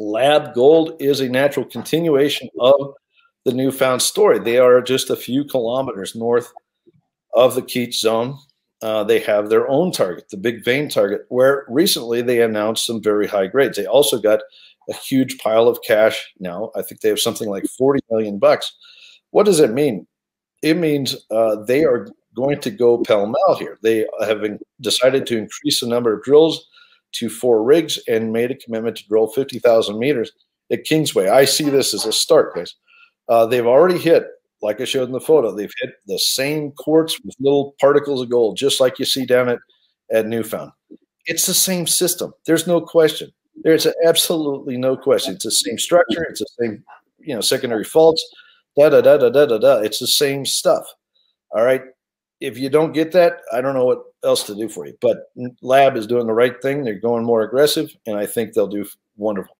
Lab Gold is a natural continuation of the newfound story. They are just a few kilometers north of the Keats zone. Uh, they have their own target, the big vein target, where recently they announced some very high grades. They also got a huge pile of cash now. I think they have something like 40 million bucks. What does it mean? It means uh, they are going to go pell mell here. They have decided to increase the number of drills to four rigs and made a commitment to drill 50,000 meters at Kingsway. I see this as a start, guys. Uh, they've already hit, like I showed in the photo, they've hit the same quartz with little particles of gold, just like you see down at, at Newfound. It's the same system. There's no question. There's absolutely no question. It's the same structure. It's the same, you know, secondary faults. Da da da da da da da. It's the same stuff. All right if you don't get that, I don't know what else to do for you. But Lab is doing the right thing. They're going more aggressive, and I think they'll do wonderful.